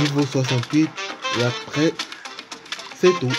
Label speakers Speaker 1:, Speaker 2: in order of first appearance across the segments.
Speaker 1: Niveau 68. Et après, c'est tout.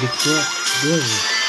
Speaker 1: Ведь я